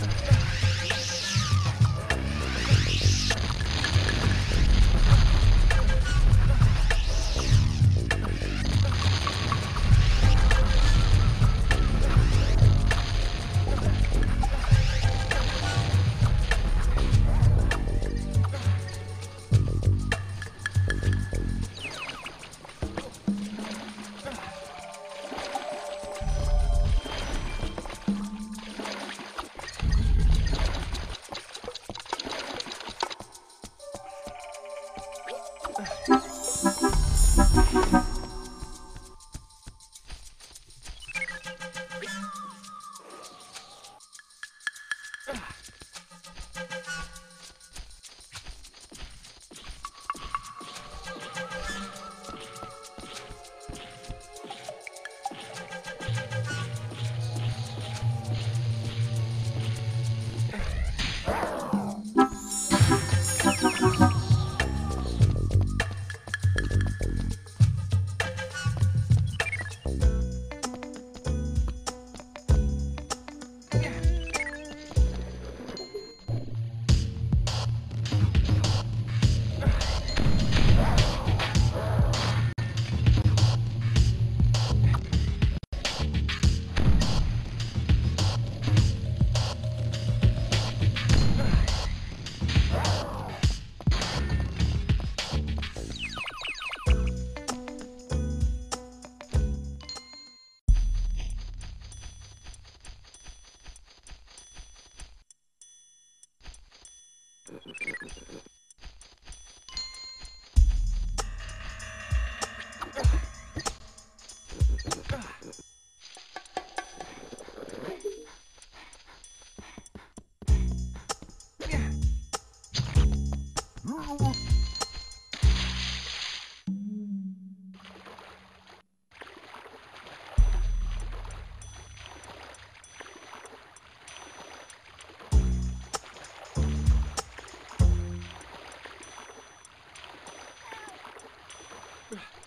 Thank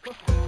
Look out.